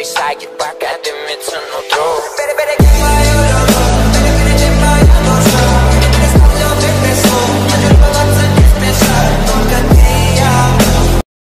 they say you bark at